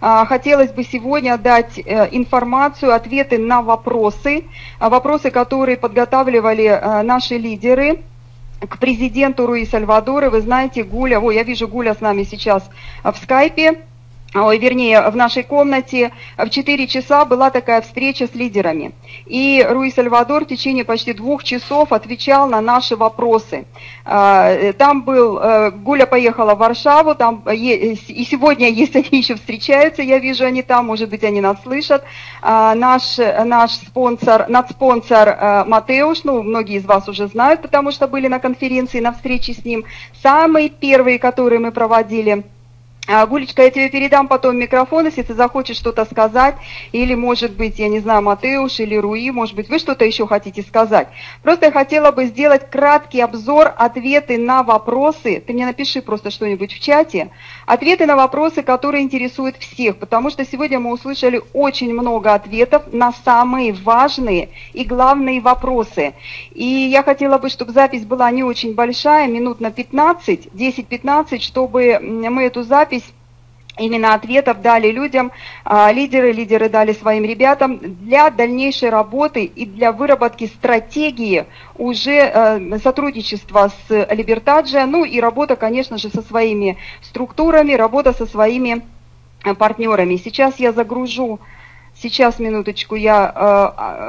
хотелось бы сегодня дать э, информацию, ответы на вопросы, вопросы, которые подготавливали наши лидеры к президенту Руи Сальвадора. Вы знаете, Гуля, ой, я вижу Гуля с нами сейчас в скайпе ой, вернее, в нашей комнате в 4 часа была такая встреча с лидерами. И Руи Сальвадор в течение почти двух часов отвечал на наши вопросы. А, там был, э, Гуля поехала в Варшаву, там и сегодня, если они еще встречаются, я вижу, они там, может быть, они нас слышат. А, наш, наш спонсор, надспонсор э, Матеуш, ну, многие из вас уже знают, потому что были на конференции, на встрече с ним. Самый первый, который мы проводили – а, Гулечка, я тебе передам потом микрофон, если ты захочешь что-то сказать, или, может быть, я не знаю, Матеуш или Руи, может быть, вы что-то еще хотите сказать. Просто я хотела бы сделать краткий обзор, ответы на вопросы. Ты мне напиши просто что-нибудь в чате. Ответы на вопросы, которые интересуют всех, потому что сегодня мы услышали очень много ответов на самые важные и главные вопросы. И я хотела бы, чтобы запись была не очень большая, минут на 15, 10-15, чтобы мы эту запись именно ответов дали людям, а, лидеры, лидеры дали своим ребятам для дальнейшей работы и для выработки стратегии уже э, сотрудничества с Либертаджи, ну и работа, конечно же, со своими структурами, работа со своими э, партнерами. Сейчас я загружу, сейчас, минуточку, я,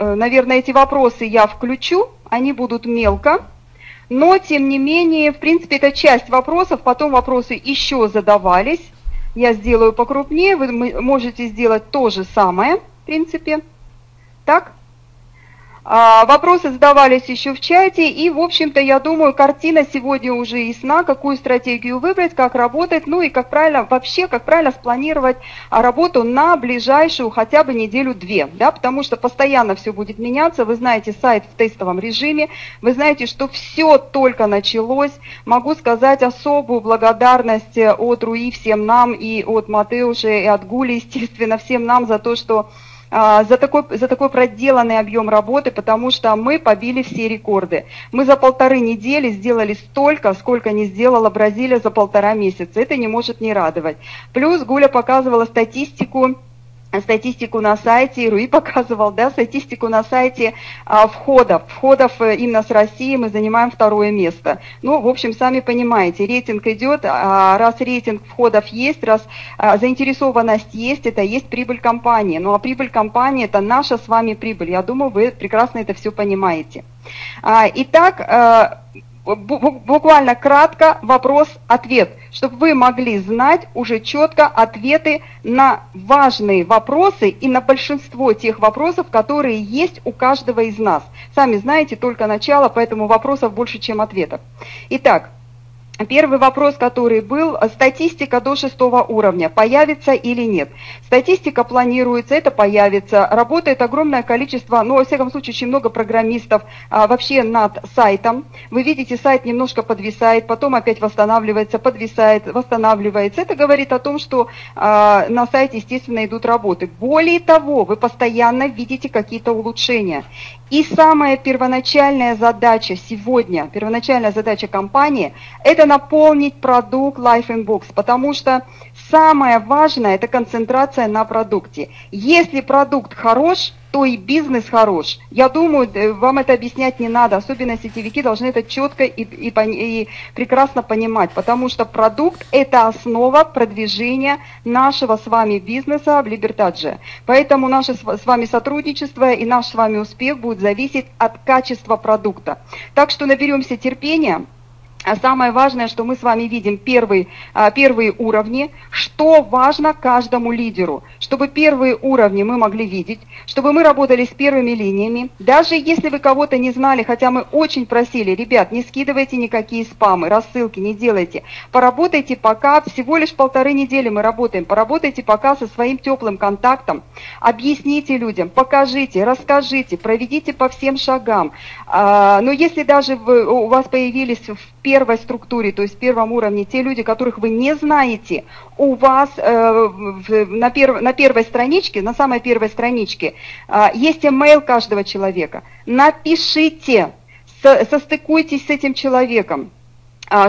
э, наверное, эти вопросы я включу, они будут мелко, но, тем не менее, в принципе, это часть вопросов, потом вопросы еще задавались, я сделаю покрупнее, вы можете сделать то же самое, в принципе. Так? А, вопросы задавались еще в чате, и, в общем-то, я думаю, картина сегодня уже ясна, какую стратегию выбрать, как работать, ну и как правильно, вообще, как правильно спланировать а, работу на ближайшую хотя бы неделю-две, да, потому что постоянно все будет меняться, вы знаете, сайт в тестовом режиме, вы знаете, что все только началось, могу сказать особую благодарность э, от Руи всем нам и от Матеуша и от Гули, естественно, всем нам за то, что за такой, за такой проделанный объем работы, потому что мы побили все рекорды. Мы за полторы недели сделали столько, сколько не сделала Бразилия за полтора месяца. Это не может не радовать. Плюс Гуля показывала статистику статистику на сайте, Руи показывал, да, статистику на сайте а, входов. Входов э, именно с России мы занимаем второе место. Ну, в общем, сами понимаете, рейтинг идет, а раз рейтинг входов есть, раз а, заинтересованность есть, это есть прибыль компании. Ну, а прибыль компании – это наша с вами прибыль. Я думаю, вы прекрасно это все понимаете. А, итак, а, буквально кратко вопрос-ответ, чтобы вы могли знать уже четко ответы на важные вопросы и на большинство тех вопросов, которые есть у каждого из нас. Сами знаете, только начало, поэтому вопросов больше, чем ответов. Итак, Первый вопрос, который был, статистика до шестого уровня, появится или нет. Статистика планируется, это появится. Работает огромное количество, ну, во всяком случае, очень много программистов а, вообще над сайтом. Вы видите, сайт немножко подвисает, потом опять восстанавливается, подвисает, восстанавливается. Это говорит о том, что а, на сайте, естественно, идут работы. Более того, вы постоянно видите какие-то улучшения. И самая первоначальная задача сегодня, первоначальная задача компании, это наполнить продукт Life in Box, потому что самое важное – это концентрация на продукте. Если продукт хорош, то и бизнес хорош. Я думаю, вам это объяснять не надо, особенно сетевики должны это четко и, и, и прекрасно понимать, потому что продукт – это основа продвижения нашего с вами бизнеса в Либертадже. Поэтому наше с вами сотрудничество и наш с вами успех будет зависеть от качества продукта. Так что наберемся терпения, а самое важное, что мы с вами видим первые, а, первые уровни, что важно каждому лидеру, чтобы первые уровни мы могли видеть, чтобы мы работали с первыми линиями. Даже если вы кого-то не знали, хотя мы очень просили, ребят, не скидывайте никакие спамы, рассылки, не делайте. Поработайте пока, всего лишь полторы недели мы работаем, поработайте пока со своим теплым контактом, объясните людям, покажите, расскажите, проведите по всем шагам. А, но если даже у вас появились первой структуре, то есть первом уровне, те люди, которых вы не знаете, у вас э, на, перв, на первой страничке, на самой первой страничке, э, есть email каждого человека. Напишите, со, состыкуйтесь с этим человеком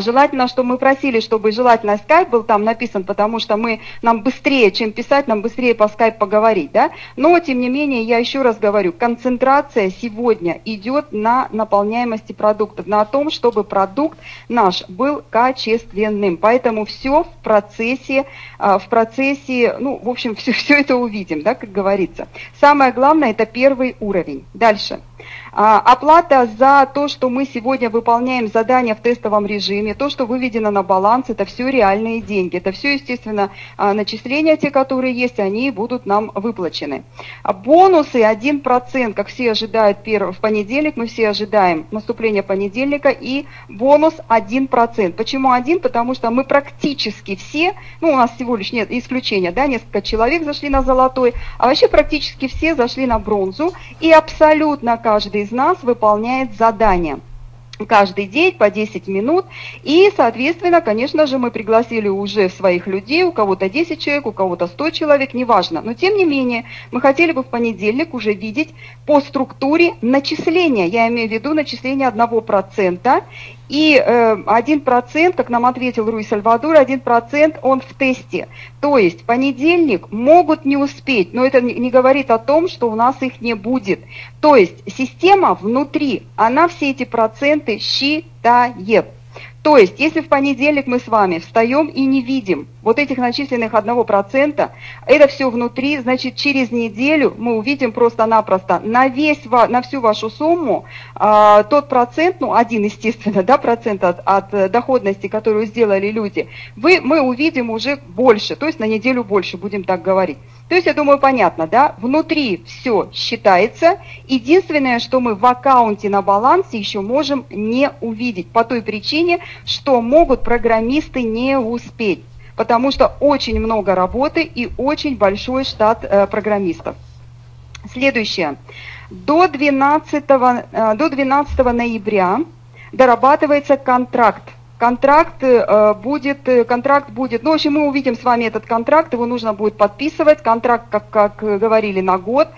желательно, чтобы мы просили, чтобы желательно скайп был там написан, потому что мы, нам быстрее, чем писать, нам быстрее по скайп поговорить, да. Но, тем не менее, я еще раз говорю, концентрация сегодня идет на наполняемости продуктов, на том, чтобы продукт наш был качественным. Поэтому все в процессе, а, в процессе, ну, в общем, все, все это увидим, да, как говорится. Самое главное, это первый уровень. Дальше. А, оплата за то, что мы сегодня выполняем задания в тестовом режиме, то, что выведено на баланс, это все реальные деньги. Это все, естественно, а, начисления, те, которые есть, они будут нам выплачены. А бонусы 1%, как все ожидают в понедельник, мы все ожидаем наступления понедельника, и бонус 1%. Почему 1? Потому что мы практически все, ну у нас всего лишь нет исключения, да, несколько человек зашли на золотой, а вообще практически все зашли на бронзу, и абсолютно каждый из нас выполняет задание каждый день по 10 минут. И, соответственно, конечно же, мы пригласили уже своих людей, у кого-то 10 человек, у кого-то 100 человек, неважно. Но, тем не менее, мы хотели бы в понедельник уже видеть по структуре начисления. Я имею в виду начисление 1%. И э, 1%, как нам ответил Руи Сальвадор, 1% он в тесте. То есть понедельник могут не успеть, но это не говорит о том, что у нас их не будет. То есть система внутри, она все эти проценты считает. То есть, если в понедельник мы с вами встаем и не видим вот этих начисленных 1%, это все внутри, значит, через неделю мы увидим просто-напросто на, весь, на всю вашу сумму э, тот процент, ну, один, естественно, да, процент от, от доходности, которую сделали люди, вы, мы увидим уже больше, то есть на неделю больше, будем так говорить. То есть, я думаю, понятно, да? Внутри все считается. Единственное, что мы в аккаунте на балансе еще можем не увидеть. По той причине, что могут программисты не успеть. Потому что очень много работы и очень большой штат э, программистов. Следующее. До 12, э, до 12 ноября дорабатывается контракт контракт э, будет, э, контракт будет, ну, в общем, мы увидим с вами этот контракт, его нужно будет подписывать, контракт, как, как говорили, на год.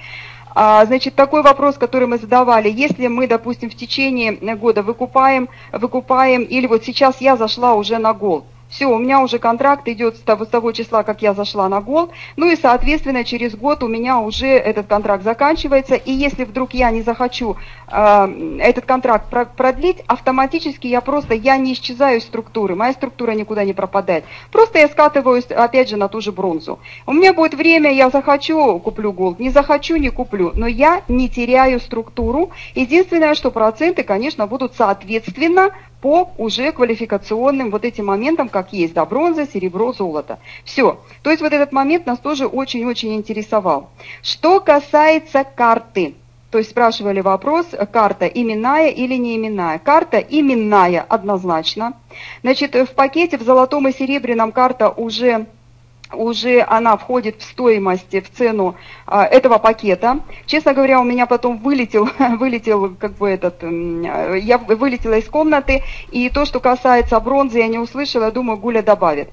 А, значит, такой вопрос, который мы задавали, если мы, допустим, в течение года выкупаем, выкупаем, или вот сейчас я зашла уже на год, все, у меня уже контракт идет с того, с того числа, как я зашла на гол, ну и, соответственно, через год у меня уже этот контракт заканчивается, и если вдруг я не захочу э, этот контракт продлить, автоматически я просто, я не исчезаю из структуры, моя структура никуда не пропадает, просто я скатываюсь, опять же, на ту же бронзу. У меня будет время, я захочу, куплю голд, не захочу, не куплю, но я не теряю структуру, единственное, что проценты, конечно, будут соответственно по уже квалификационным вот этим моментам, как есть, да, бронза, серебро, золото. Все. То есть вот этот момент нас тоже очень-очень интересовал. Что касается карты, то есть спрашивали вопрос, карта именная или не именная. Карта именная однозначно. Значит, в пакете в золотом и серебряном карта уже уже она входит в стоимость, в цену а, этого пакета. Честно говоря, у меня потом вылетел, вылетел как бы этот, я вылетела из комнаты, и то, что касается бронзы, я не услышала, думаю, Гуля добавит.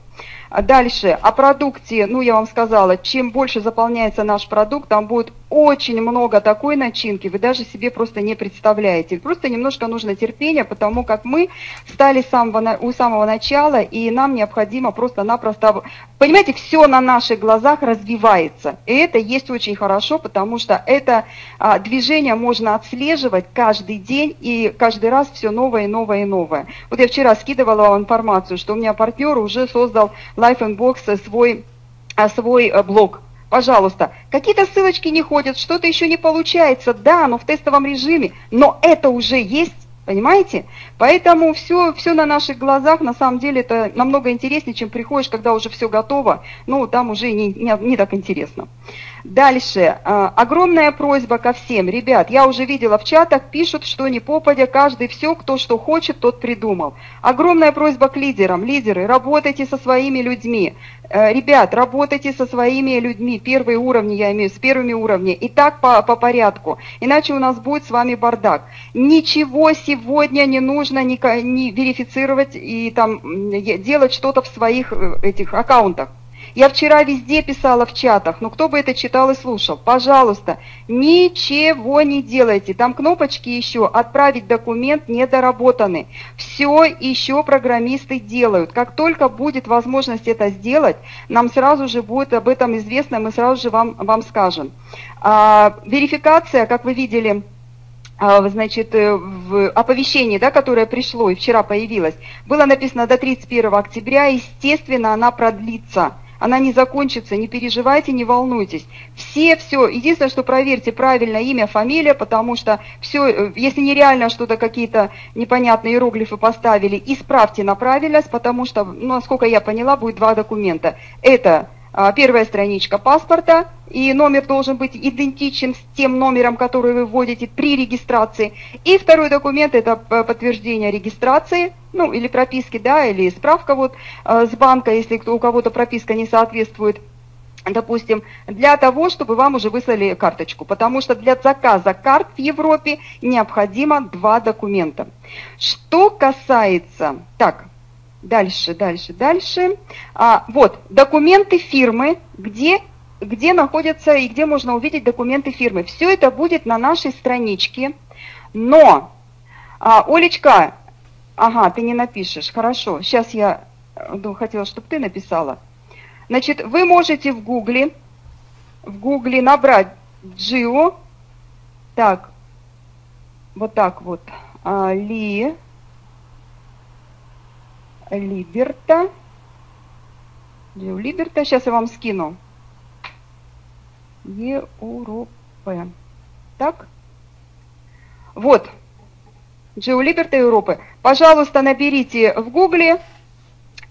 А дальше, о продукте, ну я вам сказала, чем больше заполняется наш продукт, там будет очень много такой начинки, вы даже себе просто не представляете. Просто немножко нужно терпения, потому как мы стали самого, у самого начала, и нам необходимо просто-напросто, понимаете, все на наших глазах развивается. И это есть очень хорошо, потому что это а, движение можно отслеживать каждый день, и каждый раз все новое новое и новое. Вот я вчера скидывала вам информацию, что у меня партнер уже создал Life Box свой, а, свой э, блог. Пожалуйста, какие-то ссылочки не ходят, что-то еще не получается, да, но в тестовом режиме, но это уже есть, Понимаете? Поэтому все, все на наших глазах, на самом деле, это намного интереснее, чем приходишь, когда уже все готово. Ну, там уже не, не, не так интересно. Дальше. А, огромная просьба ко всем. Ребят, я уже видела в чатах, пишут, что не попадя, каждый все, кто что хочет, тот придумал. Огромная просьба к лидерам. Лидеры, работайте со своими людьми. Э, ребят, работайте со своими людьми. Первые уровни, я имею, с первыми уровнями. И так по, по порядку. Иначе у нас будет с вами бардак. Ничего сегодня не нужно ни, ни верифицировать и там делать что-то в своих э, этих аккаунтах. Я вчера везде писала в чатах, но кто бы это читал и слушал, пожалуйста, ничего не делайте. Там кнопочки еще «Отправить документ недоработаны». Все еще программисты делают. Как только будет возможность это сделать, нам сразу же будет об этом известно, мы сразу же вам, вам скажем. А, верификация, как вы видели, а, значит, э, в оповещении, да, которое пришло и вчера появилось, было написано до 31 октября, естественно, она продлится. Она не закончится, не переживайте, не волнуйтесь. Все, все, единственное, что проверьте правильно имя, фамилия, потому что все, э, если нереально что-то, какие-то непонятные иероглифы поставили, исправьте на правильность, потому что, ну, насколько я поняла, будет два документа. Это а, первая страничка паспорта, и номер должен быть идентичен с тем номером, который вы вводите при регистрации. И второй документ – это подтверждение регистрации, ну, или прописки, да, или справка вот а, с банка, если у кого-то прописка не соответствует допустим, для того, чтобы вам уже выслали карточку, потому что для заказа карт в Европе необходимо два документа. Что касается, так, Дальше, дальше, дальше. А, вот, документы фирмы, где, где находятся и где можно увидеть документы фирмы. Все это будет на нашей страничке. Но, а, Олечка, ага, ты не напишешь, хорошо. Сейчас я ну, хотела, чтобы ты написала. Значит, вы можете в гугле, в гугле набрать Джио, так, вот так вот, а, Ли, Либерта. Джио Либерта. Сейчас я вам скину. Европы. Так? Вот. Джио Либерта Европы. Пожалуйста, наберите в гугле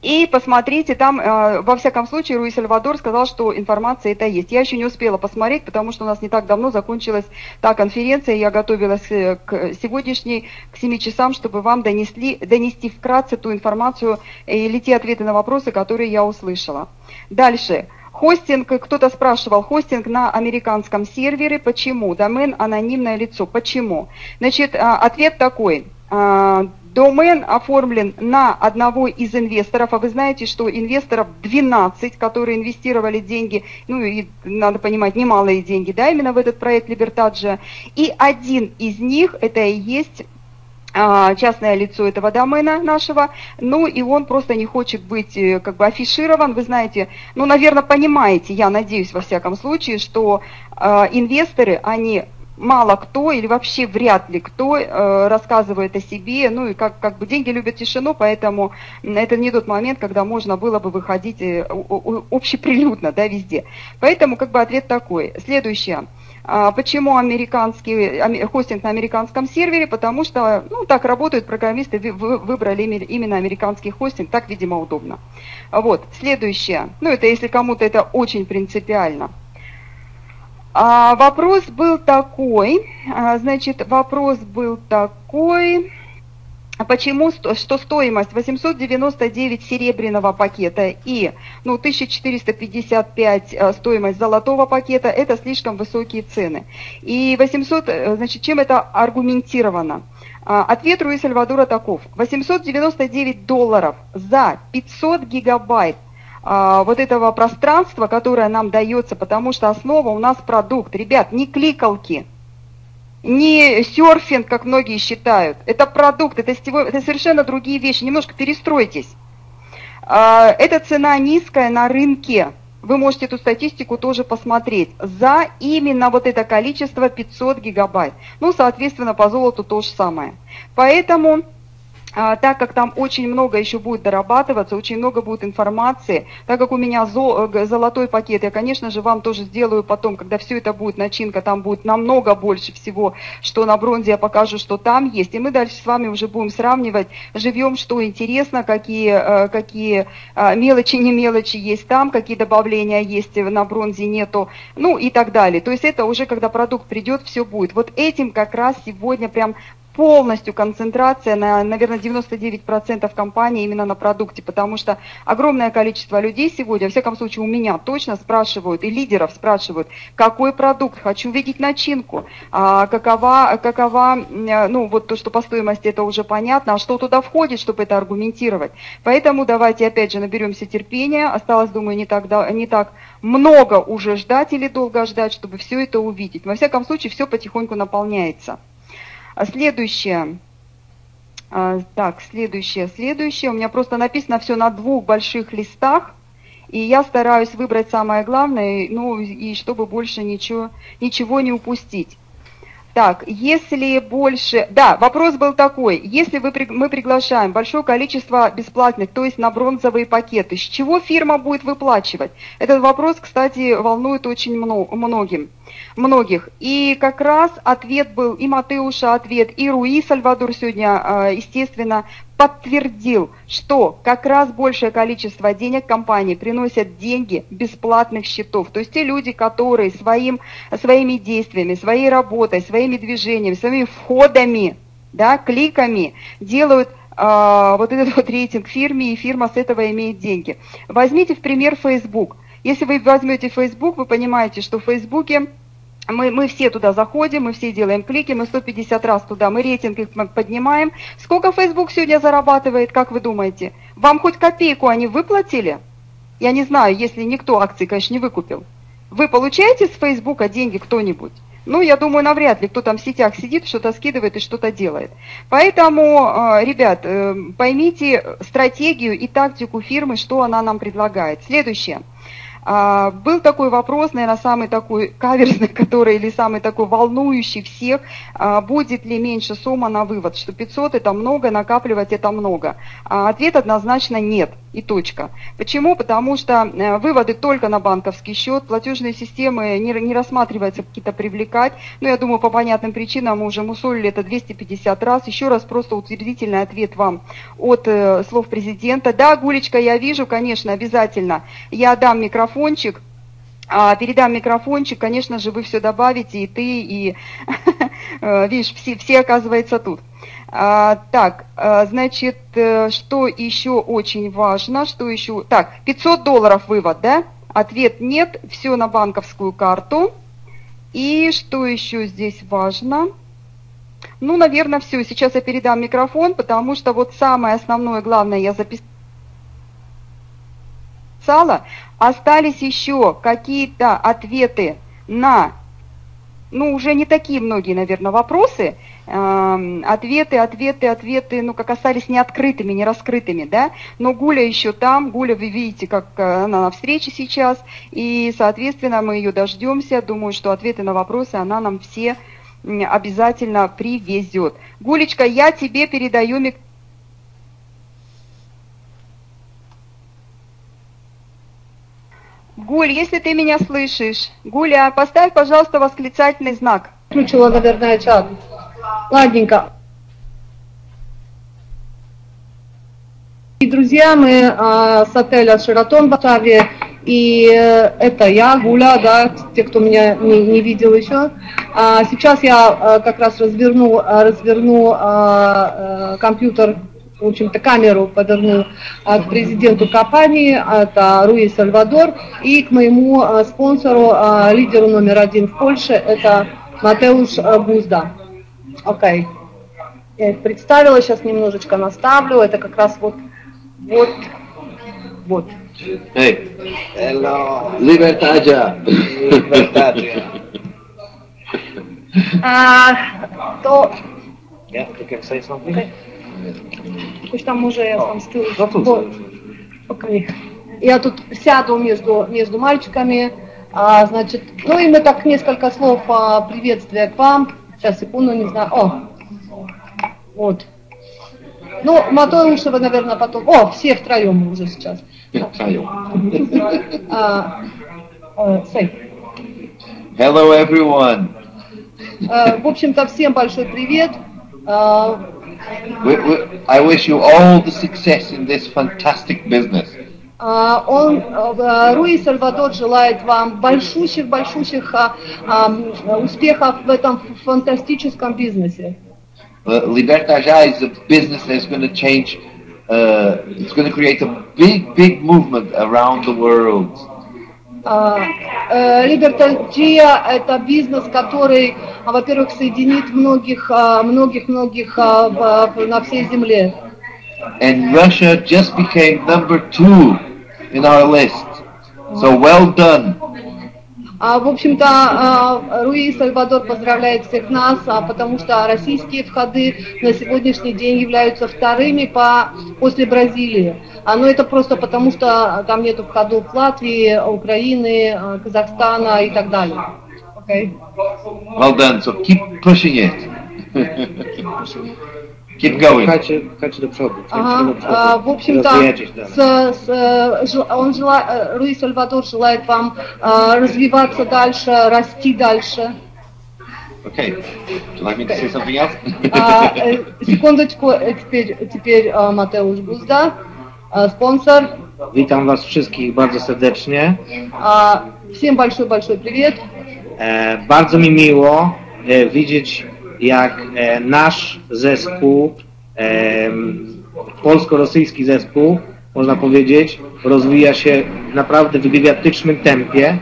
и посмотрите, там, э, во всяком случае, Руи Сальвадор сказал, что информация это есть. Я еще не успела посмотреть, потому что у нас не так давно закончилась та конференция, я готовилась э, к сегодняшней, к 7 часам, чтобы вам донесли, донести вкратце ту информацию или те ответы на вопросы, которые я услышала. Дальше. Хостинг, кто-то спрашивал, хостинг на американском сервере, почему? Домен анонимное лицо, почему? Значит, а, ответ такой а, Домен оформлен на одного из инвесторов, а вы знаете, что инвесторов 12, которые инвестировали деньги, ну и надо понимать, немалые деньги, да, именно в этот проект Либертаджа, и один из них, это и есть а, частное лицо этого домена нашего, ну и он просто не хочет быть э, как бы афиширован. Вы знаете, ну, наверное, понимаете, я надеюсь во всяком случае, что э, инвесторы, они мало кто или вообще вряд ли кто э, рассказывает о себе, ну и как, как бы деньги любят тишину, поэтому это не тот момент, когда можно было бы выходить э, общеприлюдно, да, везде. Поэтому как бы ответ такой. Следующее. А, почему американский, хостинг на американском сервере? Потому что, ну, так работают программисты, выбрали именно американский хостинг, так, видимо, удобно. Вот, следующее. Ну, это если кому-то это очень принципиально. А, вопрос был такой, а, значит, вопрос был такой, почему, что стоимость 899 серебряного пакета и ну, 1455 а, стоимость золотого пакета, это слишком высокие цены. И 800, э, значит, чем это аргументировано? А, ответ Руи Сальвадора таков. 899 долларов за 500 гигабайт а, вот этого пространства, которое нам дается, потому что основа у нас продукт. Ребят, не кликалки, не серфинг, как многие считают. Это продукт, это, сетевой, это совершенно другие вещи. Немножко перестройтесь. А, эта цена низкая на рынке. Вы можете эту статистику тоже посмотреть. За именно вот это количество 500 гигабайт. Ну, соответственно, по золоту то же самое. Поэтому а, так как там очень много еще будет дорабатываться, очень много будет информации, так как у меня э, золотой пакет, я, конечно же, вам тоже сделаю потом, когда все это будет начинка, там будет намного больше всего, что на бронзе я покажу, что там есть. И мы дальше с вами уже будем сравнивать живьем, что интересно, какие, э, какие а, мелочи, не мелочи есть там, какие добавления есть на бронзе, нету, ну и так далее. То есть это уже, когда продукт придет, все будет. Вот этим как раз сегодня прям полностью концентрация на, наверное, 99% компаний именно на продукте, потому что огромное количество людей сегодня, во всяком случае у меня точно спрашивают, и лидеров спрашивают, какой продукт, хочу видеть начинку, а, какова, какова, ну вот то, что по стоимости это уже понятно, а что туда входит, чтобы это аргументировать. Поэтому давайте опять же наберемся терпения, осталось, думаю, не так, не так много уже ждать или долго ждать, чтобы все это увидеть. Во всяком случае, все потихоньку наполняется. А следующее. А, так, следующее, следующее. У меня просто написано все на двух больших листах. И я стараюсь выбрать самое главное, ну и чтобы больше ничего, ничего не упустить. Так, если больше... Да, вопрос был такой. Если вы, мы приглашаем большое количество бесплатных, то есть на бронзовые пакеты, с чего фирма будет выплачивать? Этот вопрос, кстати, волнует очень многим, многих. И как раз ответ был и Матеуша ответ, и Руи Сальвадор сегодня, а, естественно, подтвердил, что как раз большее количество денег компании приносят деньги бесплатных счетов. То есть те люди, которые своим, своими действиями, своей работой, своими движениями, своими входами, да, кликами делают э, вот этот вот рейтинг фирме, и фирма с этого имеет деньги. Возьмите в пример Facebook. Если вы возьмете Facebook, вы понимаете, что в Фейсбуке мы, мы все туда заходим, мы все делаем клики, мы 150 раз туда, мы рейтинг их поднимаем. Сколько Facebook сегодня зарабатывает, как вы думаете? Вам хоть копейку они выплатили? Я не знаю, если никто акции, конечно, не выкупил. Вы получаете с Фейсбука деньги кто-нибудь? Ну, я думаю, навряд ли кто там в сетях сидит, что-то скидывает и что-то делает. Поэтому, э, ребят, э, поймите стратегию и тактику фирмы, что она нам предлагает. Следующее. А, был такой вопрос, наверное, самый такой каверзный, который, или самый такой волнующий всех, а, будет ли меньше сумма на вывод, что 500 это много, накапливать это много. А ответ однозначно нет и точка. Почему? Потому что э, выводы только на банковский счет, платежные системы не, не рассматриваются какие-то привлекать, но я думаю, по понятным причинам мы уже мусолили это 250 раз. Еще раз просто утвердительный ответ вам от э, слов президента. Да, Гулечка, я вижу, конечно, обязательно. Я дам микрофончик. А, передам микрофончик, конечно же, вы все добавите, и ты, и, э, видишь, все, все оказывается тут. А, так, а, значит, э, что еще очень важно, что еще... Так, 500 долларов вывод, да? Ответ нет, все на банковскую карту. И что еще здесь важно? Ну, наверное, все. Сейчас я передам микрофон, потому что вот самое основное, главное я записала. Остались еще какие-то ответы на, ну, уже не такие многие, наверное, вопросы, ответы, ответы, ответы, ну, как остались не открытыми, не раскрытыми, да, но Гуля еще там, Гуля, вы видите, как э, она на встрече сейчас, и, соответственно, мы ее дождемся, думаю, что ответы на вопросы она нам все обязательно привезет. Гулечка, я тебе передаю микрофон. Гуль, если ты меня слышишь, Гуля, поставь, пожалуйста, восклицательный знак. Включила, наверное, чат. Ладненько. И, друзья, мы а, с отеля Шератон в Варшаве, и э, это я, Гуля, да, те, кто меня не, не видел еще. А, сейчас я а, как раз разверну, а, разверну а, а, компьютер, в общем-то, камеру подверну а, к президенту компании, это Руи Сальвадор, и к моему а, спонсору, а, лидеру номер один в Польше, это Матеуш Бузда. Окей. Okay. Я их представила, сейчас немножечко наставлю. Это как раз вот, вот, вот. Hey. Hello. Libertadia. Libertadia. А, то... Yeah, you can say something. Okay. Пусть там уже я там стыл. Да тут. Вот. Okay. Я тут сяду между, между мальчиками. А, значит, ну и мы так несколько слов а, приветствия к вам. Сейчас, секунду, не знаю. О, вот. Ну, Матоушева, наверное, потом. О, все втроем мы уже сейчас. Втроем. А, а, Hello, everyone. А, в общем-то, всем большой привет. А, we, we, I wish you all the success in this fantastic business. А, он, э, Руи Сальвадор желает вам большущих-большущих а, успехов в этом фантастическом бизнесе. Uh, Liberta Já is a business that's going to change. Uh, it's going to create a big, big movement around the world. Либертальджия – это бизнес, который, а, во-первых, соединит многих, а, многих, многих а, на всей земле. And Russia just became number two in our list. So well done. А, в общем-то, а, Руи Сальвадор поздравляет всех нас, а, потому что российские входы на сегодняшний день являются вторыми по, после Бразилии. Но это просто потому, что там нету входов Латвии, Украины, Казахстана и так далее. Окей. Well done. So keep pushing it. Keep going. Пхайте, пхайте до przodu. Ага, пхайте до przodu. а, в общем-то, Rozwijacie się dalej. с- с, э, жел- он жела- э, Руи Сальвадор желает вам э, развиваться дальше, расти дальше. Okay. Would you like me to say something else? А, э, секундочку, э, теперь, теперь э, Матеуш Гузда, э, спонсор. Witam Was wszystkich bardzo serdecznie. А, Всем большой-большой привет. E, bardzo mi miło e, widzieć, jak e, nasz zespół, e, polsko-rosyjski zespół, można powiedzieć, rozwija się naprawdę w gigantycznym tempie.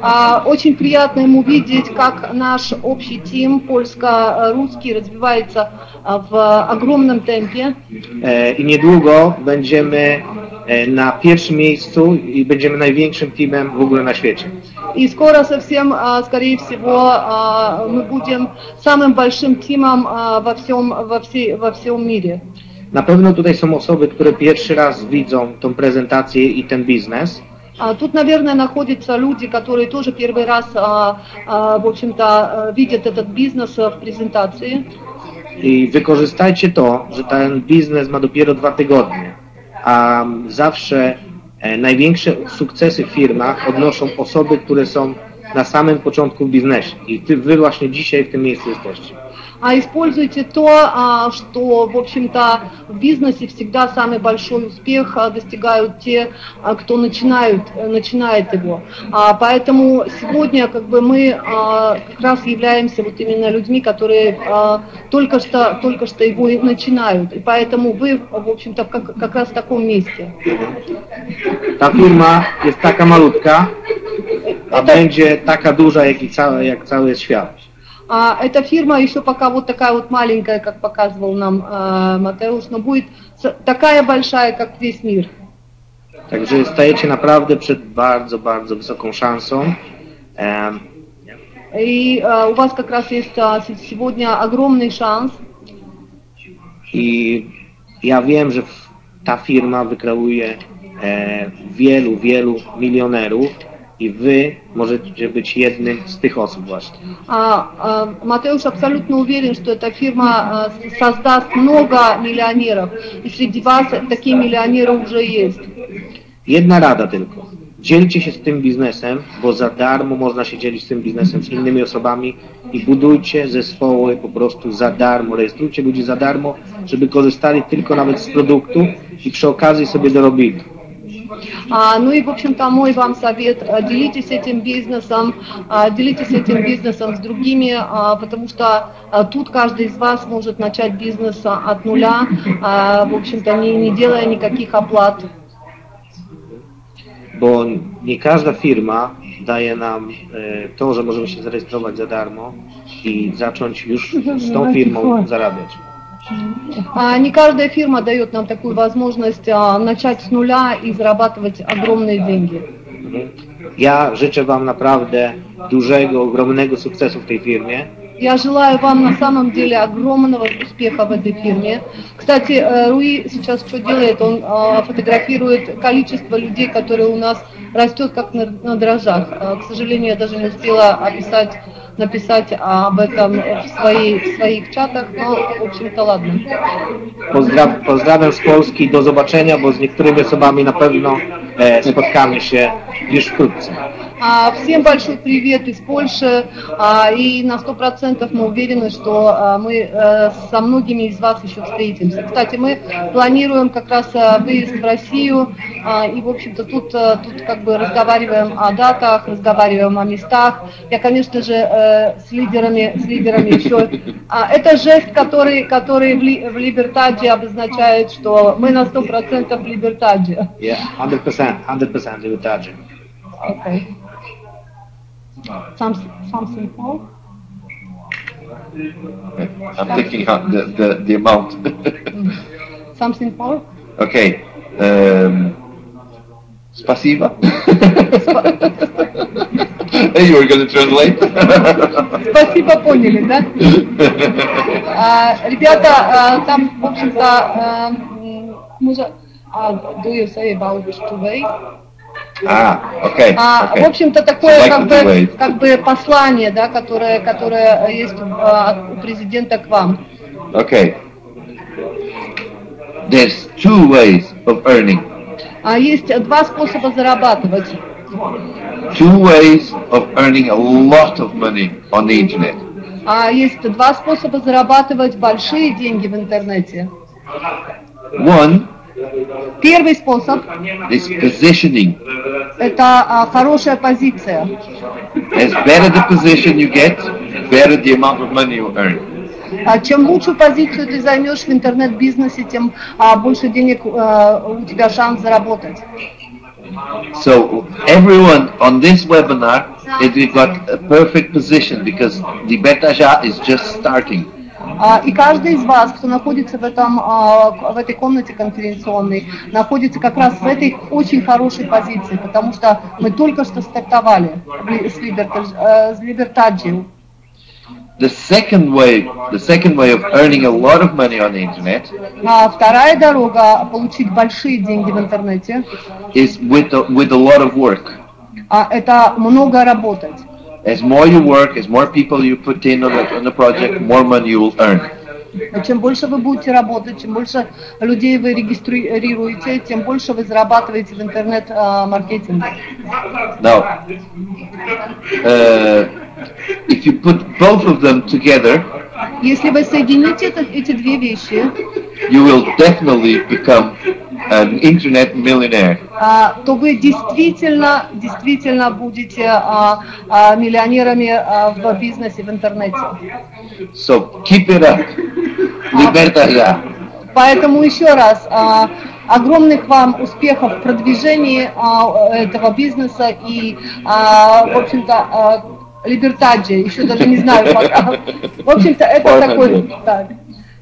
А, Очень приятно ему видеть, как наш общий тим польско-русский развивается а, в огромном темпе. E, I niedługo będziemy e, na pierwszym miejscu i będziemy największym teamem w ogóle na świecie. И скоро совсем, а, скорее всего, а, мы будем самым большим тимом а, во всем, во всей, во всем мире. Na pewno tutaj są osoby, które pierwszy raz widzą tą prezentację i ten biznes. А Тут, наверное, находятся люди, которые тоже первый раз, а, а, в общем-то, а, видят этот бизнес а, в презентации. I wykorzystajcie to, że ten biznes ma dopiero dwa tygodnie, a zawsze e, największe sukcesy w firmach odnoszą osoby, które są na samym początku w biznesie. I ty, wy właśnie dzisiaj w tym miejscu jesteście. А используйте то, а, что, в общем-то, в бизнесе всегда самый большой успех а, достигают те, а, кто начинают, э, начинает его. А, Поэтому сегодня как бы мы а, как раз являемся вот именно людьми, которые а, только что, только что его и начинают. И поэтому вы, в общем-то, как, как раз в таком месте. Ta firma jest taka malutka, a będzie taka duża jak, i całe, jak cały świat. А эта фирма еще пока вот такая вот маленькая, как показывал нам э, Матеуш, но будет такая большая, как весь мир. Także stajecie naprawdę przed bardzo, bardzo wysoką szansą. Em, И э, у вас как раз есть а, се- сегодня огромный шанс. I ja wiem, że w- ta firma wykreuje e, wielu, wielu milionerów i wy możecie być jednym z tych osób właśnie. А, а, Матеуш абсолютно уверен, что эта фирма а, с- создаст много миллионеров. И среди вас такие миллионеры уже есть. Jedna rada tylko. Dzielcie się z tym biznesem, bo za darmo można się dzielić z tym biznesem z innymi osobami i budujcie zespoły po prostu za darmo. Rejestrujcie ludzi za darmo, żeby korzystali tylko nawet z produktu i przy okazji sobie dorobili. А, ну и, в общем-то, мой вам совет, а, делитесь этим бизнесом, а, делитесь этим бизнесом с другими, а, потому что тут каждый из вас может начать бизнес от нуля, в общем-то, не, не делая никаких оплат. bo nie każda firma daje nam e, to, że możemy się zarejestrować za darmo i zacząć już z tą firmą zarabiać. А, Не каждая фирма дает нам такую возможность а, начать с нуля и зарабатывать огромные деньги. Ja życzę Wam naprawdę dużego, ogromnego sukcesu w tej firmie. Я желаю вам на самом деле огромного успеха в этой фирме. Кстати, э, Руи сейчас что делает? Он а, фотографирует количество людей, которые у нас растет как на, дрожжах. К сожалению, я даже не успела описать, написать об этом в, своей, в своих чатах, но, в общем-то, ладно. Pozdra pozdrawiam z Polski, do zobaczenia, bo z niektórymi osobami na pewno e, spotkamy się już wkrótce. А, Всем большой привет из Польши. А, И на сто процентов мы уверены, что а, мы э, со многими из вас еще встретимся. Кстати, мы планируем как раз а, выезд в Россию. И, в общем-то, тут, э, тут как бы разговариваем о датах, разговариваем о местах. Я, конечно же, э, с лидерами, с лидерами еще. Это жест, который, который в Ли- в Либертаде обозначает, что мы на сто процентов в Либертаде. Yeah, 100%, 100% libertarian. Okay. Something, something more? I'm thinking how the, the, the amount. Something more? okay. Um, спасибо. you were going to translate? Спасибо, поняли, да? А, ребята, а, там, в общем-то, а, м, мы же... а, do you say about two way? Ah, okay. А, okay. В общем-то, такое Like как бы, как бы послание, да, которое, которое есть а, от- у президента к вам. Okay. There's two ways of earning. А есть два способа зарабатывать. Two ways of earning a lot of money on the internet. А есть два способа зарабатывать большие деньги в интернете. One Первый способ это а, хорошая позиция. As better the position you get, better the amount of money you earn. А Чем лучшую позицию ты займешь в интернет-бизнесе, тем а, больше денег а, у тебя шанс заработать. So everyone on this webinar, it, we got a perfect position because the Betaja is just starting. А, И каждый из вас, кто находится в, этом, а, в этой комнате конференционной, находится как раз в этой очень хорошей позиции, потому что мы только что стартовали с Либерта- э, с. The second way, the second way of earning a lot of money on the internet А вторая дорога получить большие деньги в интернете is with a, with a lot of work. а, это много работать. As more you work, as more people you put in on the, on the project, more money you will earn. Но чем больше вы будете работать, чем больше людей вы регистрируете, тем больше вы зарабатываете в интернет-маркетинге. Now, uh, if you put both of them together, Если вы соедините это- эти две вещи, you will definitely become an internet millionaire. а, то вы действительно, действительно будете а, а, миллионерами а, в бизнесе, в интернете. So keep it up. Libertad. Поэтому еще раз, огромных вам успехов в продвижении этого бизнеса и, в общем-то, Либертаджи, еще даже не знаю пока. В общем-то, это такой... так.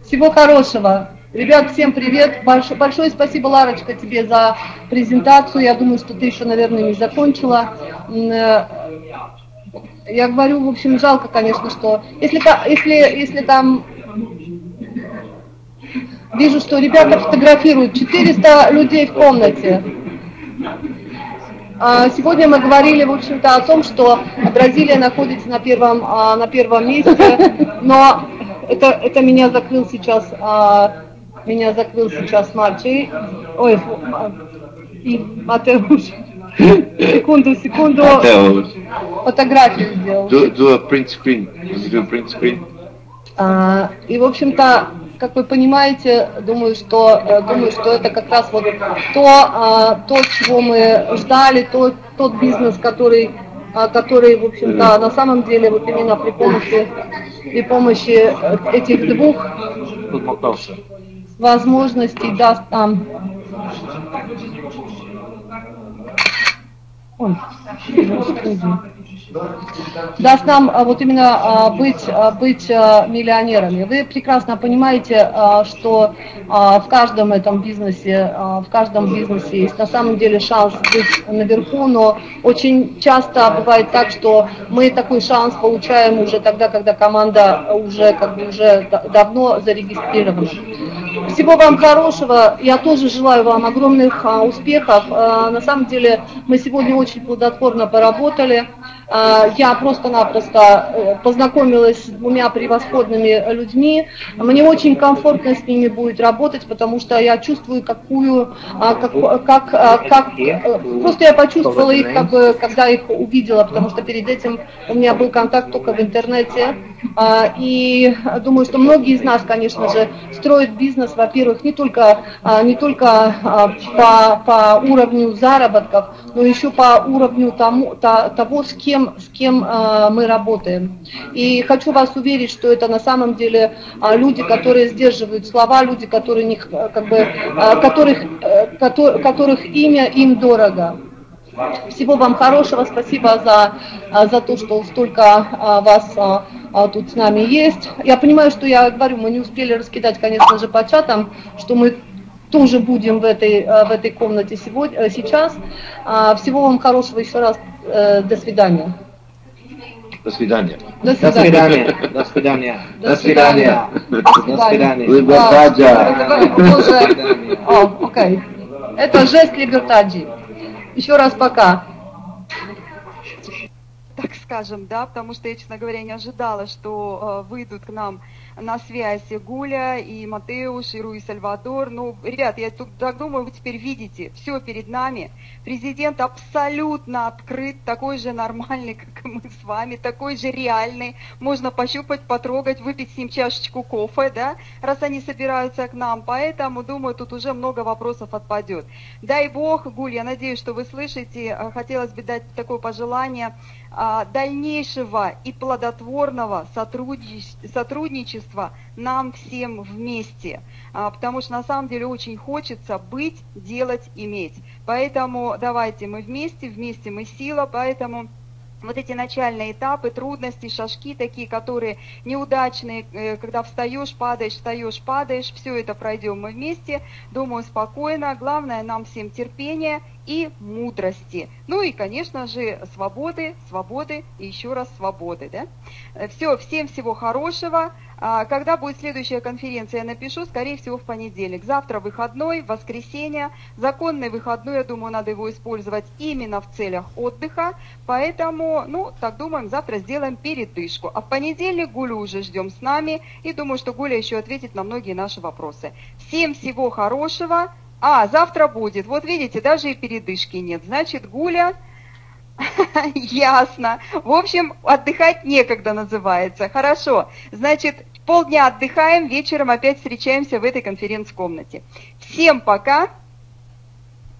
Всего хорошего. Ребят, всем привет. Больш- большое спасибо, Ларочка, тебе за презентацию. Я думаю, что ты еще, наверное, не закончила. Э, Я говорю, в общем, жалко, конечно, что... Если, если, если там Вижу, что ребята фотографируют 400 людей в комнате. А, Сегодня мы говорили, в общем-то, о том, что Бразилия находится на первом, а, на первом месте, но это, это меня закрыл сейчас, а, меня закрыл сейчас Марчей, ой, и Матеуш. Секунду, секунду, Mateus, фотографию сделал. do, do a print screen. Do a print screen? А, И, в общем-то, как вы понимаете, думаю, что, э, думаю, что это как раз вот то, а, то чего мы ждали, то, тот бизнес, который, а, который, в общем-то, на самом деле вот именно при помощи, при помощи этих двух возможностей даст нам... Ой, даст нам а, вот именно а, быть, а, быть а, миллионерами. Вы прекрасно понимаете, а, что а, в каждом этом бизнесе, а, в каждом бизнесе есть на самом деле шанс быть наверху, но очень часто бывает так, что мы такой шанс получаем уже тогда, когда команда уже как бы уже да- давно зарегистрирована. Всего вам хорошего. Я тоже желаю вам огромных а, успехов. А, на самом деле мы сегодня очень плодотворно поработали. а, я просто-напросто э, познакомилась с двумя превосходными людьми. Мне очень комфортно с ними будет работать, потому что я чувствую, какую, а, как, как, как э, просто я почувствовала их, как бы, когда их увидела, потому что перед этим у меня был контакт только в интернете. А, и думаю, что многие из нас, конечно же, строят бизнес, во-первых, не только, не только по, по уровню заработков, но еще по уровню тому, того, с кем с кем мы работаем. И хочу вас уверить, что это на самом деле люди, которые сдерживают слова, люди, которые не, как бы, которых, э, ко которых имя им дорого. Всего вам хорошего, спасибо за, за то, что столько вас тут с нами есть. Я понимаю, что я говорю, мы не успели раскидать, конечно же, по чатам, что мы тоже будем в этой, в этой комнате сегодня, сейчас. Всего вам хорошего еще раз. Э, до свидания. До свидания. До свидания. До свидания. До свидания. До свидания. Либертаджа. О, окей. Это жест либертаджи. Еще раз пока. Так скажем, да, потому что я, честно говоря, не ожидала, что э, выйдут к нам на связь Гуля, и Матеуш, и Руи Сальвадор. Ну, ребят, я тут так думаю, вы теперь видите, все перед нами. Президент абсолютно открыт, такой же нормальный, как и мы с вами, такой же реальный. Можно пощупать, потрогать, выпить с ним чашечку кофе, да, раз они собираются к нам. Поэтому, думаю, тут уже много вопросов отпадет. Дай Бог, Гуль, я надеюсь, что вы слышите, хотелось бы дать такое пожелание дальнейшего и плодотворного сотрудничества нам всем вместе, а, потому что на самом деле очень хочется быть, делать, иметь. Поэтому давайте мы вместе, вместе мы сила, поэтому вот эти начальные этапы, трудности, шажки такие, которые неудачные, э, когда встаешь, падаешь, встаешь, падаешь, все это пройдем мы вместе, думаю, спокойно. Главное нам всем терпение и мудрости. Ну и, конечно же, свободы, свободы и еще раз свободы. Да? Э, все, всем всего хорошего. А, когда будет следующая конференция, я напишу, скорее всего, в понедельник. Завтра выходной, воскресенье. Законный выходной, я думаю, надо его использовать именно в целях отдыха. Поэтому, ну, так думаем, завтра сделаем передышку. А в понедельник Гулю уже ждем с нами. И думаю, что Гуля еще ответит на многие наши вопросы. Всем всего хорошего. А, завтра будет. Вот видите, даже и передышки нет. Значит, Гуля... Ясно. В общем, отдыхать некогда называется. Хорошо. Значит, полдня отдыхаем, вечером опять встречаемся в этой конференц-комнате. Всем пока.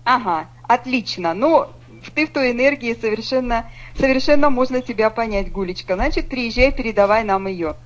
Ага, отлично. Ну, ты в той энергии совершенно, совершенно можно тебя понять, Гулечка. Значит, приезжай, передавай нам ее.